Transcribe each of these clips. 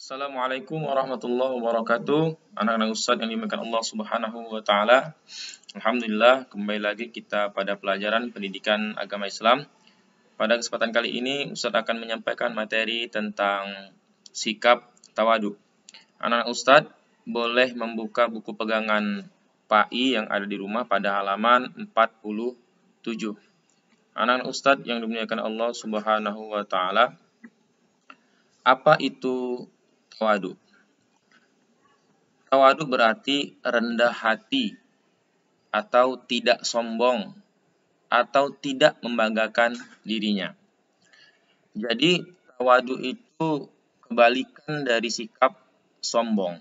Assalamualaikum warahmatullahi wabarakatuh. Anak-anak Ustaz yang dimakan Allah Subhanahu wa taala. Alhamdulillah, kembali lagi kita pada pelajaran pendidikan agama Islam. Pada kesempatan kali ini Ustaz akan menyampaikan materi tentang sikap tawadu. Anak-anak Ustaz boleh membuka buku pegangan PAI yang ada di rumah pada halaman 47. Anak-anak Ustaz yang dimuliakan Allah Subhanahu wa taala. Apa itu tawadu. Tawadu berarti rendah hati atau tidak sombong atau tidak membanggakan dirinya. Jadi tawadu itu kebalikan dari sikap sombong.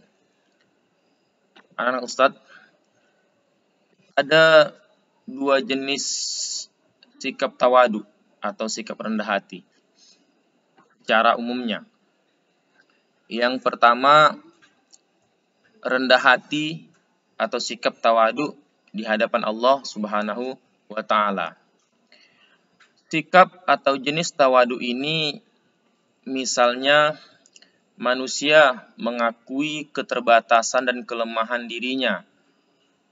Anak-anak Ustadz, ada dua jenis sikap tawadu atau sikap rendah hati. Cara umumnya, yang pertama, rendah hati atau sikap tawadu di hadapan Allah Subhanahu wa taala. Sikap atau jenis tawadu ini misalnya manusia mengakui keterbatasan dan kelemahan dirinya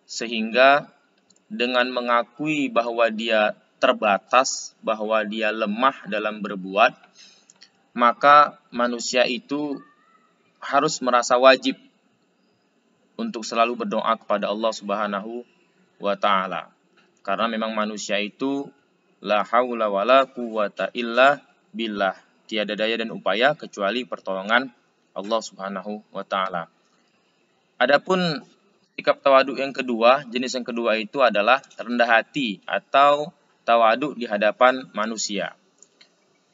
sehingga dengan mengakui bahwa dia terbatas, bahwa dia lemah dalam berbuat, maka manusia itu harus merasa wajib untuk selalu berdoa kepada Allah Subhanahu wa taala. Karena memang manusia itu la haula wala quwata illa billah. Tiada daya dan upaya kecuali pertolongan Allah Subhanahu wa taala. Adapun sikap tawadu yang kedua, jenis yang kedua itu adalah rendah hati atau tawadu di hadapan manusia.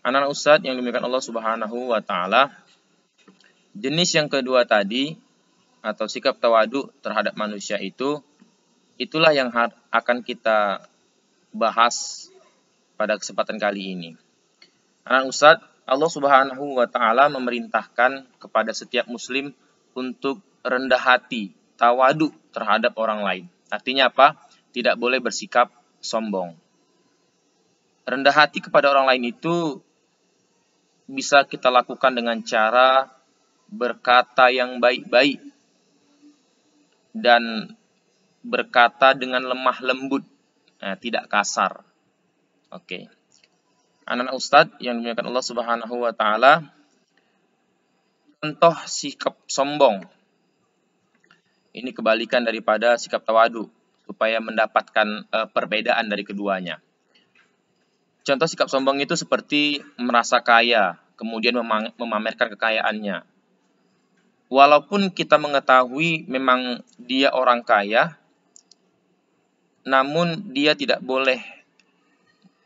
Anak-anak Ustadz yang demikian Allah Subhanahu wa taala, Jenis yang kedua tadi atau sikap tawadu terhadap manusia itu itulah yang akan kita bahas pada kesempatan kali ini. Anak Ustaz, Allah Subhanahu wa taala memerintahkan kepada setiap muslim untuk rendah hati, tawadu terhadap orang lain. Artinya apa? Tidak boleh bersikap sombong. Rendah hati kepada orang lain itu bisa kita lakukan dengan cara berkata yang baik-baik dan berkata dengan lemah lembut, nah, tidak kasar. Oke. Okay. Anak-anak Ustadz yang dimuliakan Allah Subhanahu wa taala contoh sikap sombong. Ini kebalikan daripada sikap tawadu supaya mendapatkan uh, perbedaan dari keduanya. Contoh sikap sombong itu seperti merasa kaya, kemudian memamerkan kekayaannya, walaupun kita mengetahui memang dia orang kaya, namun dia tidak boleh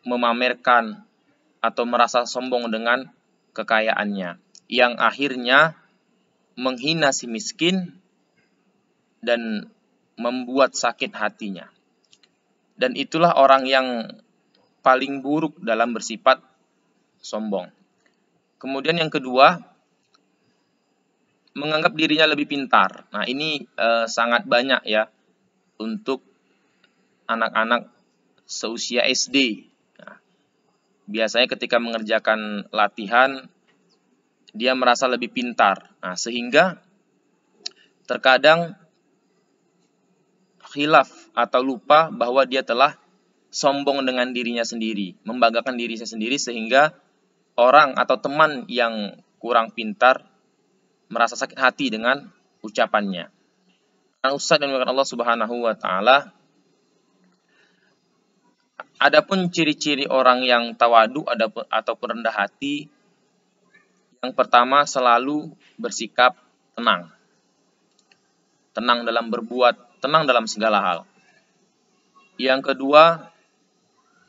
memamerkan atau merasa sombong dengan kekayaannya, yang akhirnya menghina si miskin dan membuat sakit hatinya. Dan itulah orang yang paling buruk dalam bersifat sombong. Kemudian yang kedua, menganggap dirinya lebih pintar. Nah, ini eh, sangat banyak ya untuk anak-anak seusia SD. Nah, biasanya ketika mengerjakan latihan dia merasa lebih pintar. Nah, sehingga terkadang khilaf atau lupa bahwa dia telah sombong dengan dirinya sendiri, membanggakan dirinya sendiri sehingga orang atau teman yang kurang pintar merasa sakit hati dengan ucapannya. Anak Ustaz dan Allah Subhanahu wa taala Adapun ciri-ciri orang yang tawadu ataupun rendah hati yang pertama selalu bersikap tenang. Tenang dalam berbuat, tenang dalam segala hal. Yang kedua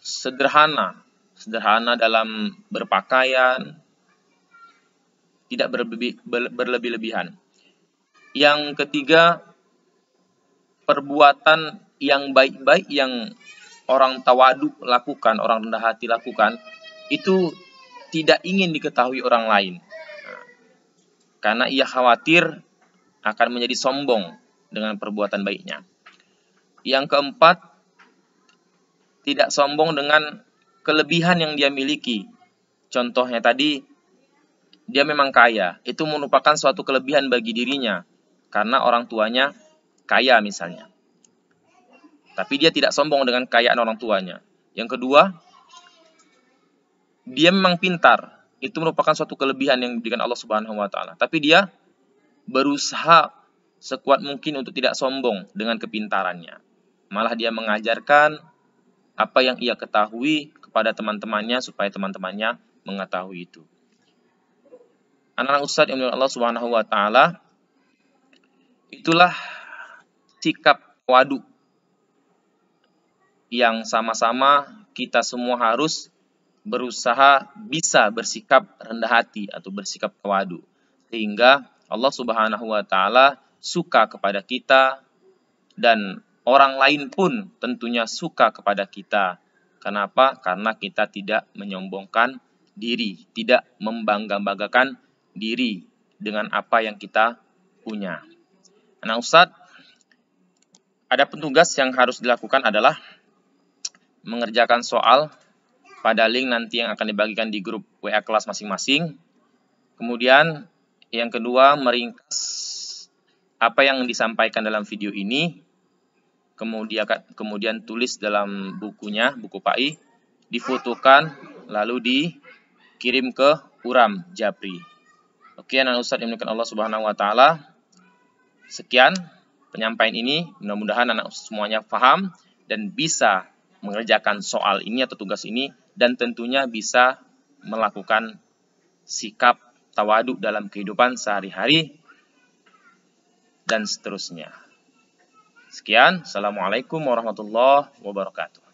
sederhana, sederhana dalam berpakaian, tidak berlebih-lebihan. Yang ketiga, perbuatan yang baik-baik yang orang tawadu lakukan, orang rendah hati lakukan, itu tidak ingin diketahui orang lain. Karena ia khawatir akan menjadi sombong dengan perbuatan baiknya. Yang keempat, tidak sombong dengan kelebihan yang dia miliki. Contohnya tadi dia memang kaya, itu merupakan suatu kelebihan bagi dirinya karena orang tuanya kaya misalnya. Tapi dia tidak sombong dengan kekayaan orang tuanya. Yang kedua, dia memang pintar. Itu merupakan suatu kelebihan yang diberikan Allah Subhanahu wa taala. Tapi dia berusaha sekuat mungkin untuk tidak sombong dengan kepintarannya. Malah dia mengajarkan apa yang ia ketahui kepada teman-temannya supaya teman-temannya mengetahui itu. Anak-anak ustadz yang Allah Subhanahu wa taala itulah sikap wadu yang sama-sama kita semua harus berusaha bisa bersikap rendah hati atau bersikap tawadu sehingga Allah Subhanahu wa taala suka kepada kita dan orang lain pun tentunya suka kepada kita. Kenapa? Karena kita tidak menyombongkan diri, tidak membangga-banggakan diri dengan apa yang kita punya. Nah, Ustadz, ada petugas yang harus dilakukan adalah mengerjakan soal pada link nanti yang akan dibagikan di grup WA kelas masing-masing. Kemudian yang kedua meringkas apa yang disampaikan dalam video ini. Kemudian kemudian tulis dalam bukunya, buku PAI, difotokan lalu dikirim ke Uram Japri. Oke, anak Ustadz yang Allah Subhanahu wa taala. Sekian penyampaian ini, mudah-mudahan anak semuanya paham dan bisa mengerjakan soal ini atau tugas ini dan tentunya bisa melakukan sikap tawaduk dalam kehidupan sehari-hari dan seterusnya. Sekian, Assalamualaikum warahmatullahi wabarakatuh.